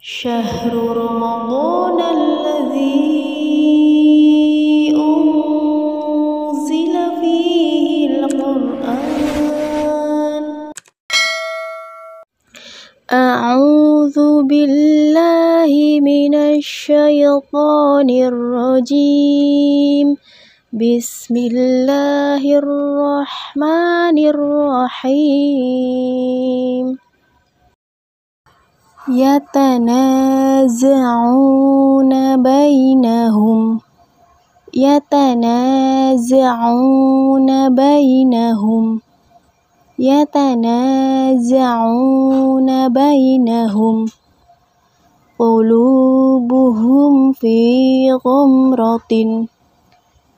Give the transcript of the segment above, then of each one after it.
شهر رمضان الذي أنزل فيه القرآن. أعوذ بالله من الشيطان الرجيم. بسم الله الرحمن الرحيم. يتنازعون بينهم يتنازعون بينهم يتنازعون بينهم. قلوبهم في غمرة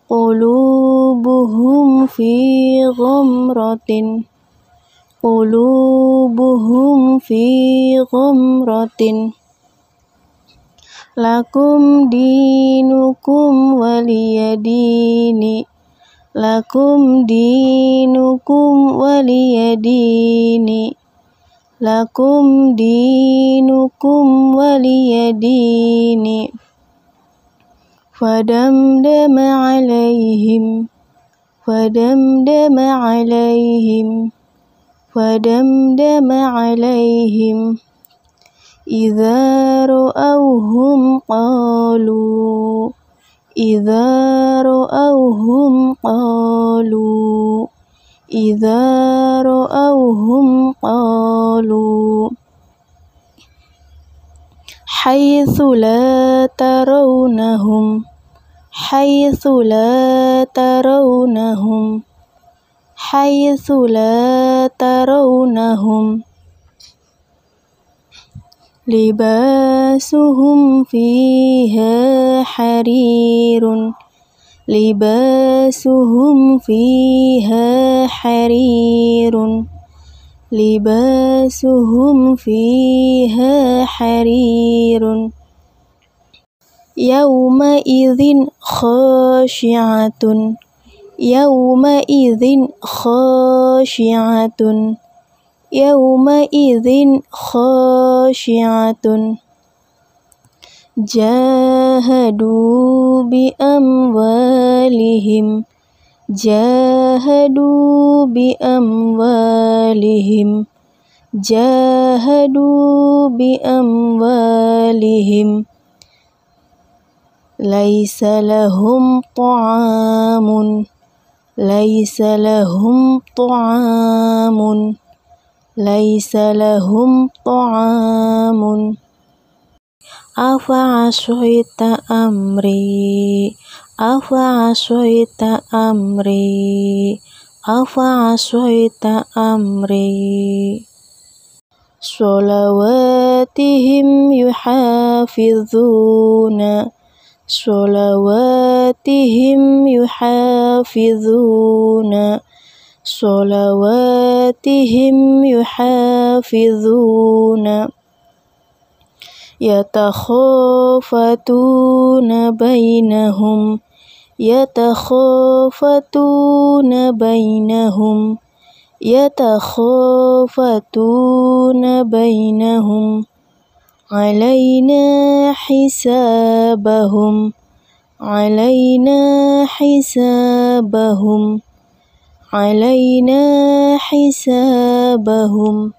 قلوبهم في غمرة. Qulubuhum fi ghumratin Lakum dinukum waliyadini Lakum dinukum waliyadini Lakum dinukum waliyadini Fadamdama alaihim Fadamdama alaihim فدمدم عليهم إذا رأوهم قالوا إذا رأوهم قالوا إذا رأوهم قالوا حيث لا ترونهم حيث لا ترونهم حيث لا ترونهم لباسهم فيها حرير لباسهم فيها حرير لباسهم فيها حرير. يومئذ خاشعة يومئذ خاشعة. يومئذ خاشعة. جاهدوا بأموالهم. جاهدوا بأموالهم. جاهدوا بأموالهم. ليس لهم طعام. ليس لهم طعام. ليس لهم طعام. أفعصيت أمري؟ أفعصيت أمري؟ أفعصيت أمري؟ صلواتهم يحافظون. صلواتهم يحافظون صلواتهم يحافظون. يتخافتون بينهم يتخافتون بينهم يتخافتون بينهم. علينا حسابهم. علينا حسابهم علينا حسابهم.